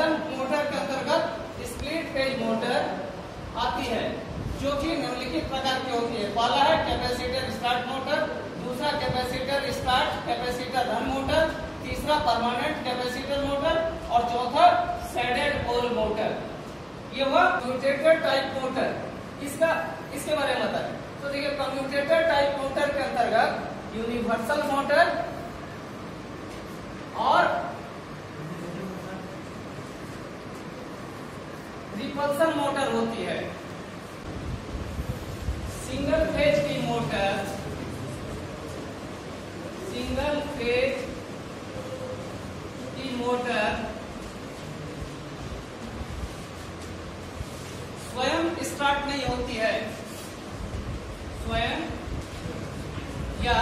Induction motor के अंतर्गत split phase motor आती है, जो कि निम्नलिखित प्रकार की होती है। पहला है कैपेसिटर स्टार्ट मोटर दूसरा capacitor start capacitor run motor तीसरा परमानेंट कैपेसिटर मोटर और चौथा सैडेड पोल मोटर ये हुआ कम्यूटेटर टाइप मोटर इसका, इसके बारे में बताए। तो देखिए कम्यूटेटर टाइप मोटर के अंतर्गत यूनिवर्सल मोटर और रिपल्सन मोटर होती है सिंगल फ़ेज़ की मोटर सिंगल की मोटर स्वयं स्टार्ट नहीं होती है। स्वयं या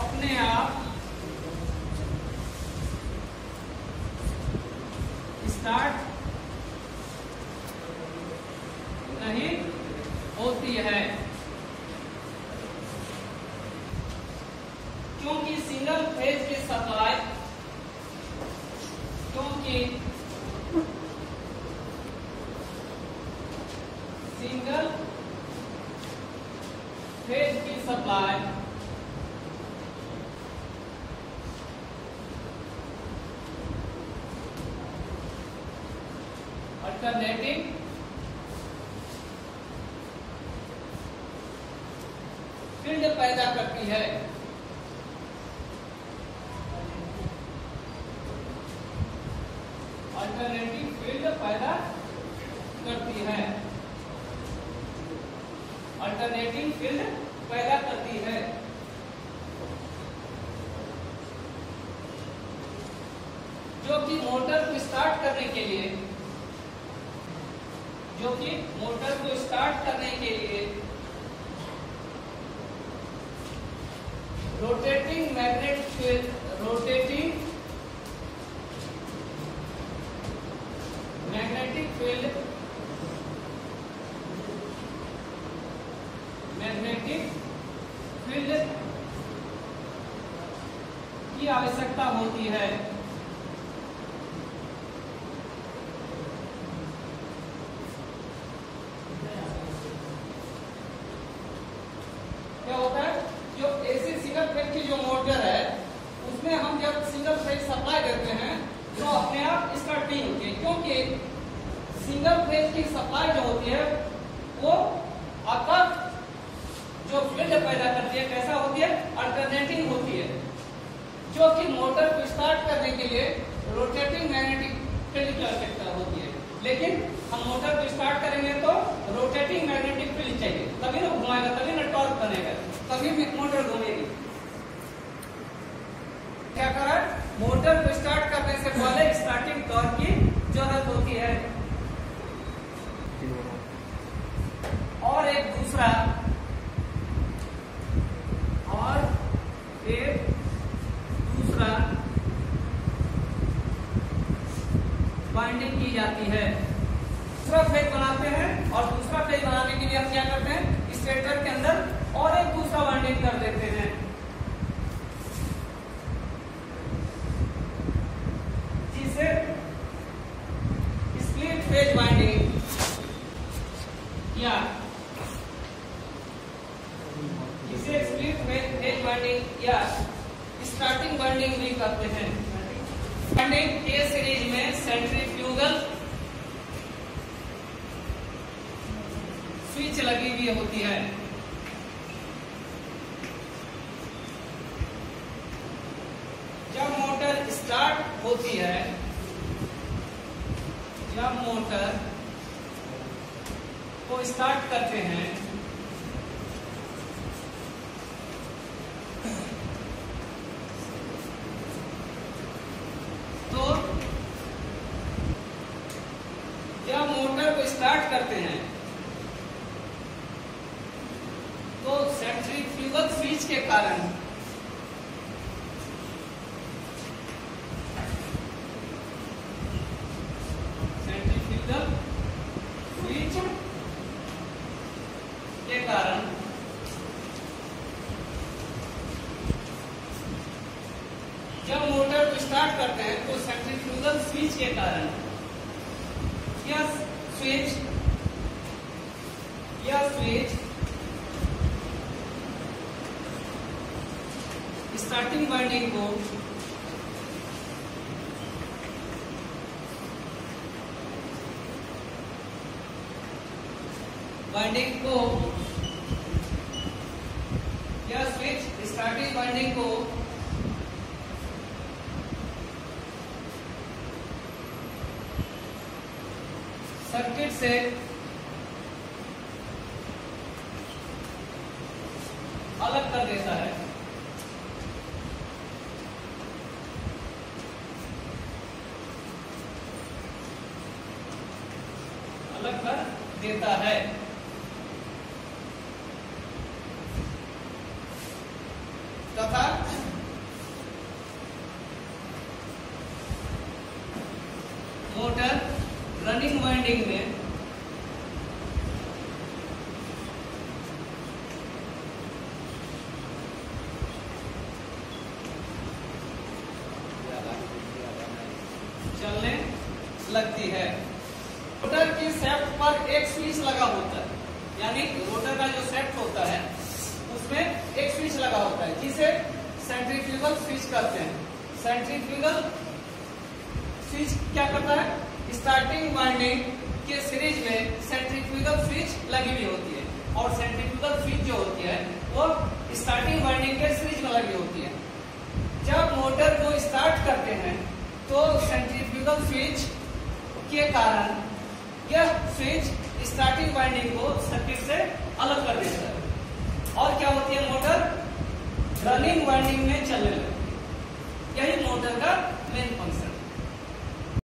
अपने आप स्टार्ट नहीं होती है क्योंकि सिंगल फ़ेज़ की सप्लाई क्योंकि सिंगल फ़ेज़ की सप्लाई। अल्टरनेटिंग। फ़ील्ड पैदा करती है। अल्टरनेटिव फ़ील्ड पैदा करती है। अल्टरनेटिव फ़ील्ड पैदा करती है। जो कि मोटर को स्टार्ट करने के लिए, जो कि मोटर को स्टार्ट करने के लिए rotating magnet field rotating magnetic field magnetic field की आवश्यकता होती है। क्या होता है? जो एसी सिंगल फ़ेज़ की जो मोटर है, उसमें हम जब सिंगल फ़ेज़ सप्लाई देते हैं तो अपने आप स्टार्ट नहीं होती है क्योंकि सिंगल फ़ेज़ की सप्लाई जो होती है, वो आपका जो फ़ील्ड पैदा करती है, कैसा होती है? अल्टरनेटिंग होती है जो कि मोटर को स्टार्ट करने के लिए रोटेटिंग मैग्नेटिक फ़ील्ड की आवश्यकता होती है। लेकिन हम मोटर को स्टार्ट करेंगे तो रोटेटिंग मैग्नेटिक फ़ील्ड चाहिए तभी ना घुमाएगा तभी ना टॉर्क बनेगा तभी मोटर घूमेगी क्या करा मोटर को स्टार्ट करने से पहले स्टार्टिंग टॉर्क की ज़रूरत होती है और एक दूसरा और एक दूसरा बाइंडिंग की जाती है। दूसरा फ़ेज़ बनाते हैं और दूसरा फ़ेज़ बनाने के लिए हम क्या करते हैं? स्टेटर के अंदर और एक दूसरा बाइंडिंग कर देते हैं। जिसे स्प्लिट फ़ेज़ बाइंडिंग या स्प्लिट फ़ेज़ बाइंडिंग या स्टार्टिंग बाइंडिंग भी करते हैं। के सीरीज़ में सेंट्रीफ्यूगल स्विच लगी हुई होती है। जब मोटर स्टार्ट होती है, जब मोटर को स्टार्ट करते हैं तो जब मोटर को स्टार्ट करते हैं तो सेंट्रीफ्यूगल स्विच के कारण। सेंट्रीफ्यूगल स्विच के कारण। जब मोटर स्टार्ट करते हैं तो स्विच के कारण। स्विच स्विच स्टार्टिंग वाइंडिंग को वाइंडिंग को या स्विच स्टार्टिंग वाइंडिंग को सर्किट से अलग कर देता है। अलग कर देता है। तथा मोटर रनिंग वाइंडिंग में चलने लगती है। सेफ्ट पर एक स्विच लगा होता है। यानी रोटर का जो सेफ्ट होता है, उसमें एक स्विच लगा होता है। जिसे सेंट्रीफ्यूगल स्विच कहते हैं। सेंट्रीफ्यूगल स्विच क्या करता है? स्टार्टिंग वाइंडिंग के सीरीज़ में सेंट्रीफ्यूगल स्विच लगी हुई होती है। और सेंट्रीफ्यूगल स्विच जो होती है, वो स्टार्टिंग वाइंडिंग के सीरीज़ में लगी होती है। जब मोटर को स्टार्ट करते हैं तो सेंट्रीफ्यूगल स्विच के कारण यह स्विच स्टार्टिंग वाइंडिंग को सर्किट से अलग कर देता है। और क्या होती है मोटर रनिंग वाइंडिंग में चलने लगती है। यही मोटर का मेन फ़ंक्शन